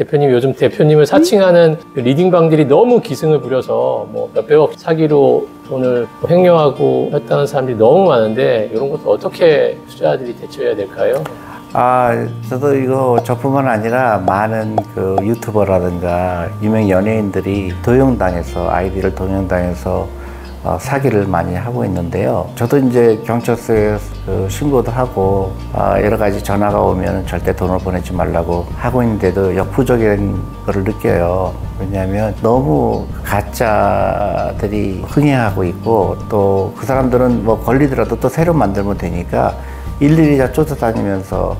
대표님 요즘 대표님을 사칭하는 그 리딩방들이 너무 기승을 부려서 뭐 몇백억 사기로 돈을 횡령하고 했다는 사람들이 너무 많은데 이런 것도 어떻게 투자자들이 대처해야 될까요? 아, 저도 이거 저뿐만 아니라 많은 그 유튜버라든가 유명 연예인들이 도용당해서 아이디를 도용당해서 어, 사기를 많이 하고 있는데요. 저도 이제 경찰서에 그 신고도 하고 아, 여러 가지 전화가 오면 절대 돈을 보내지 말라고 하고 있는데도 역부족인 거를 느껴요. 왜냐하면 너무 가짜들이 흥행하고 있고 또 그 사람들은 뭐 걸리더라도 또 새로 만들면 되니까 일일이 다 쫓아다니면서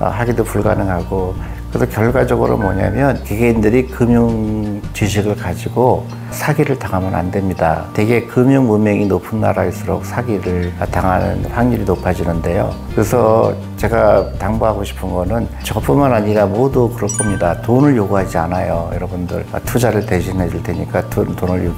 어, 하기도 불가능하고 그래서 결과적으로 뭐냐면 개개인들이 금융 지식을 가지고 사기를 당하면 안 됩니다. 되게 금융 문명이 높은 나라일수록 사기를 당하는 확률이 높아지는데요. 그래서 제가 당부하고 싶은 거는 저뿐만 아니라 모두 그럴 겁니다. 돈을 요구하지 않아요. 여러분들 투자를 대신해 줄 테니까 돈, 돈을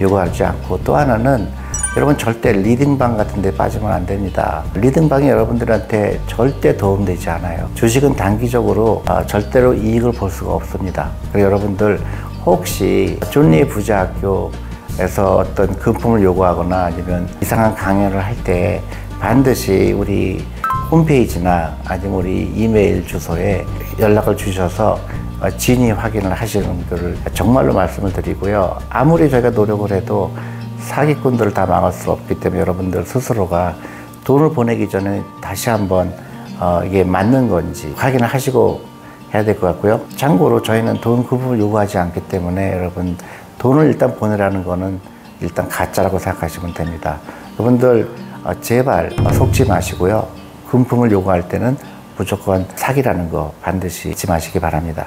요구하지 않고 또 하나는 여러분 절대 리딩방 같은 데 빠지면 안 됩니다. 리딩방이 여러분들한테 절대 도움되지 않아요. 주식은 단기적으로 어, 절대로 이익을 볼 수가 없습니다. 그래서 여러분들 혹시 존리 부자학교에서 어떤 금품을 요구하거나 아니면 이상한 강연을 할 때 반드시 우리 홈페이지나 아니면 우리 이메일 주소에 연락을 주셔서 어, 진위 확인을 하시는 것을 정말로 말씀을 드리고요. 아무리 저희가 노력을 해도 사기꾼들을 다 막을 수 없기 때문에 여러분들 스스로가 돈을 보내기 전에 다시 한번 어, 이게 맞는 건지 확인을 하시고 해야 될 것 같고요. 참고로 저희는 돈 구분을 요구하지 않기 때문에 여러분 돈을 일단 보내라는 거는 일단 가짜라고 생각하시면 됩니다. 여러분들 어, 제발 속지 마시고요. 금품을 요구할 때는 무조건 사기라는 거 반드시 잊지 마시기 바랍니다.